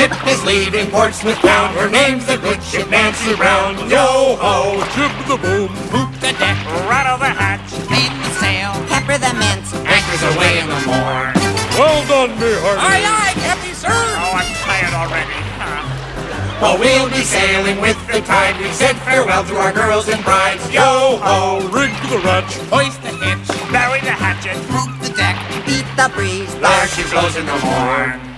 ship is leaving Portsmouth bound. Her name's the good ship Nancy Brown. Yo ho, Jib the boom, Poop the deck, Rattle the hatch. make the sail, pepper the mint. anchors aweigh in the morn. well done, me hearty. Aye, aye, Captain, sir. Oh, I'm tired already. Oh, we'll be sailing with the tide. We said farewell to our girls and brides. Yo ho, Rig the ratch, Hoist the hitch, Bury the hatchet. poop the deck, beat the breeze. there she blows in the morn.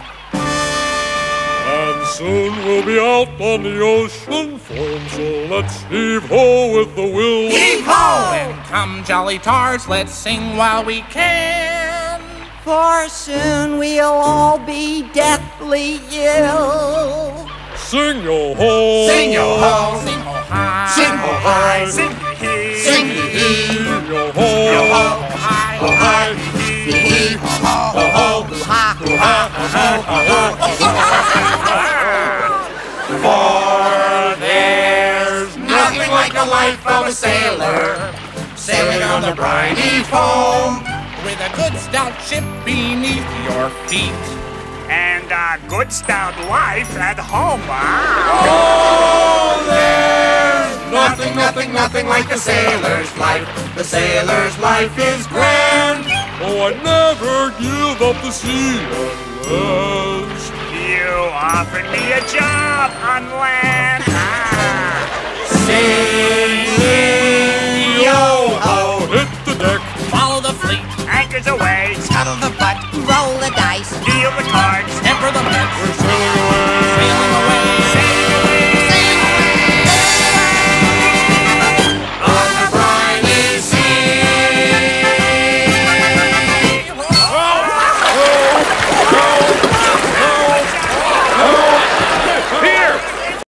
And soon we'll be out on the ocean foam. So let's heave ho with the will. Heave ho! And come, jolly tars, let's sing while we can. For soon we'll all be deathly ill. Sing yo ho, Sing yo ho, Sing ho high, sing ho high, Sing hee. sing hee hee, Sing yo ho, yo ho, high, ho. High, hee hee, ho ho, hoo ha. ho. Ha, ho. Ho, ho life of a sailor, sailing on the briny foam. With a good stout ship beneath your feet. And a good stout wife at home. Wow. Oh, there's nothing, nothing, nothing like a sailor's life. The sailor's life is grand. oh I never give up the sea unless. You offered me a job on land. The fleet, Anchors aweigh. scuttle the butt, roll the dice. Deal.